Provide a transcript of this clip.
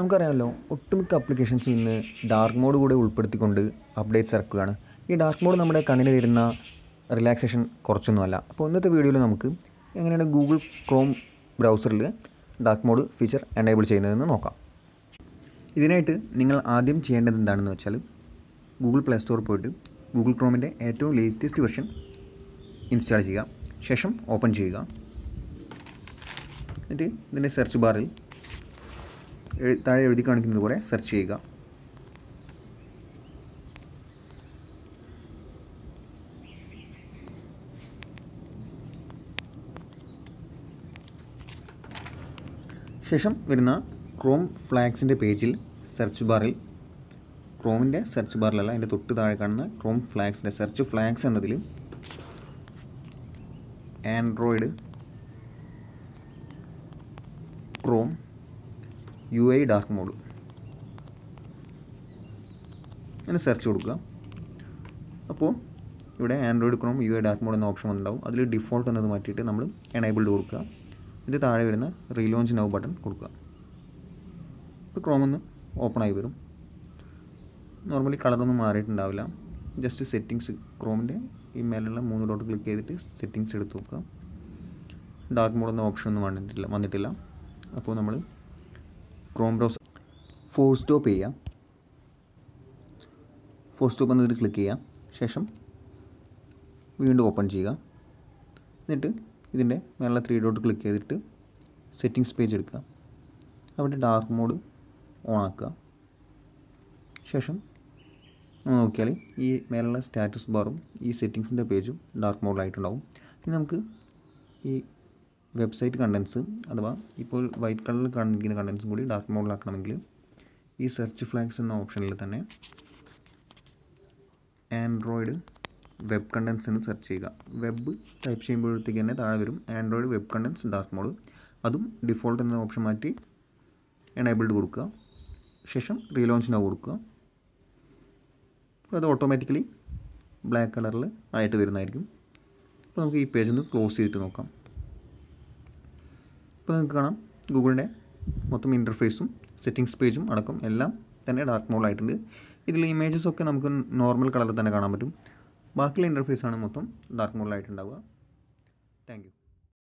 നമുക്കറിയാമല്ലോ ഒട്ടുമിക്ക ആപ്ലിക്കേഷൻസും ഇന്ന് ഡാർക്ക് മോഡ് കൂടെ ഉൾപ്പെടുത്തിക്കൊണ്ട് അപ്ഡേറ്റ്സ് ഇറക്കുകയാണ്. ഈ ഡാർക്ക് മോഡ് നമ്മുടെ കണ്ണിന് തരുന്ന റിലാക്സേഷൻ കുറച്ചൊന്നുമല്ല. അപ്പോൾ ഇന്നത്തെ വീഡിയോയിൽ നമുക്ക് എങ്ങനെയാണ് ഗൂഗിൾ ക്രോം ബ്രൗസറിൽ ഡാർക്ക് മോഡ് ഫീച്ചർ എനേബിൾ ചെയ്യുന്നതെന്ന് നോക്കാം. ഇതിനായിട്ട് നിങ്ങൾ ആദ്യം ചെയ്യേണ്ടത് എന്താണെന്ന് വെച്ചാൽ ഗൂഗിൾ പ്ലേ സ്റ്റോറിൽ പോയിട്ട് ഗൂഗിൾ ക്രോമിന്റെ ഏറ്റവും ലേറ്റസ്റ്റ് വെർഷൻ ഇൻസ്റ്റാൾ ചെയ്യുക. ശേഷം ഓപ്പൺ ചെയ്യുക. എന്നിട്ട് ഇതിന്റെ സെർച്ച് ബാറിൽ താഴെ എഴുതി കാണിക്കുന്നത് പോലെ സെർച്ച് ചെയ്യുക. ശേഷം വരുന്ന ക്രോം ഫ്ലാഗ്സിന്റെ പേജിൽ സെർച്ച് ബാറിൽ ക്രോമിന്റെ സെർച്ച് ബാറിലല്ല അതിന്റെ തൊട്ട് താഴെ കാണുന്ന ക്രോം ഫ്ലാഗ്സിന്റെ സെർച്ച് ഫ്ലാഗ്സ് എന്നതിൽ Android Chrome U I dark mode അങ്ങനെ സെർച്ച് കൊടുക്കുക. അപ്പോൾ ഇവിടെ Android Chrome U I dark mode എന്ന ഓപ്ഷൻ വന്നിട്ടുണ്ടാവും. അതിൽ ഡിഫോൾട്ട് എന്നത് മാറ്റിയിട്ട് നമ്മൾ എനേബിൾഡ് കൊടുക്കുക. ഇത് താഴെ വരുന്ന റീലോഞ്ച് നൗ ബട്ടൺ കൊടുക്കുക. ഇപ്പോൾ ക്രോം ഒന്ന് ഓപ്പൺ ആയി വരും. നോർമലി കളറൊന്നും മാറിയിട്ടുണ്ടാവില്ല. ജസ്റ്റ് സെറ്റിങ്സ് ക്രോമിന്റെ ഈ മേലുള്ള മൂന്ന് ഡോട്ട് ക്ലിക്ക് ചെയ്തിട്ട് സെറ്റിങ്സ് എടുത്ത് നോക്കുക. ഡാർക്ക് മോഡ് എന്ന ഓപ്ഷൻ ഒന്നും വന്നിട്ടില്ല വന്നിട്ടില്ല. അപ്പോൾ നമ്മൾ ക്രോം ബ്രൗസർ ഫോർ സ്റ്റോപ്പ് ചെയ്യുക ഫോർ സ്റ്റോപ്പ് എന്നതിൽ ക്ലിക്ക് ചെയ്യുക ശേഷം വീണ്ടും ഓപ്പൺ ചെയ്യുക. എന്നിട്ട് ഇതിന്റെ മേലെ ത്രീ ഡോട്ട് ക്ലിക്ക് ചെയ്തിട്ട് സെറ്റിങ്സ് പേജ് എടുക്കുക. അവിടെ ഡാർക്ക് മോഡ് ഓൺ ആക്കുക. ശേഷം നോക്കിയാൽ ഈ മേലുള്ള സ്റ്റാറ്റസ് ബാറും ഈ സെറ്റിങ്സിന്റെ പേജും ഡാർക്ക് മോഡിലായിട്ടുണ്ടാവും ഇനി നമുക്ക് ഈ വെബ്സൈറ്റ് കണ്ടൻസ് അഥവാ ഇപ്പോൾ വൈറ്റ് കളറിൽ കാണിക്കുന്ന കണ്ടൻസും കൂടി ഡാർക്ക് മോഡിലാക്കണമെങ്കിൽ ഈ സെർച്ച് ഫ്ലാഗ്സ് എന്ന ഓപ്ഷനിൽ തന്നെ ആൻഡ്രോയിഡ് വെബ് കണ്ടൻസ് എന്ന് സെർച്ച് ചെയ്യുക. വെബ് ടൈപ്പ് ചെയ്യുമ്പോഴത്തേക്ക് തന്നെ താഴെ വരും Android web contents dark mode അതും ഡിഫോൾട്ട് എന്ന ഓപ്ഷൻ മാറ്റി എനേബിൾഡ് കൊടുക്കുക. ശേഷം റീലോഞ്ചിനാവ് കൊടുക്കുക. അപ്പോൾ അത് ഓട്ടോമാറ്റിക്കലി ബ്ലാക്ക് കളറിൽ ആയിട്ട് വരുന്നതായിരിക്കും. അപ്പോൾ നമുക്ക് ഈ പേജ് ഒന്ന് ക്ലോസ് ചെയ്തിട്ട് നോക്കാം. ഇപ്പോൾ നിങ്ങൾക്ക് കാണാം ഗൂഗിളിന്റെ മൊത്തം ഇന്റർഫേസും സെറ്റിങ്സ് പേജും അടക്കം എല്ലാം തന്നെ ഡാർക്ക് മോഡായിട്ടുണ്ട് ഇതിൽ ഇമേജസ് ഒക്കെ നമുക്ക് നോർമൽ കളറിൽ തന്നെ കാണാൻ പറ്റും. ബാക്കിയുള്ള ഇന്റർഫേസാണ് മൊത്തം ഡാർക്ക് മോഡായിട്ടുണ്ടാവുക താങ്ക് യു